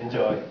Enjoy.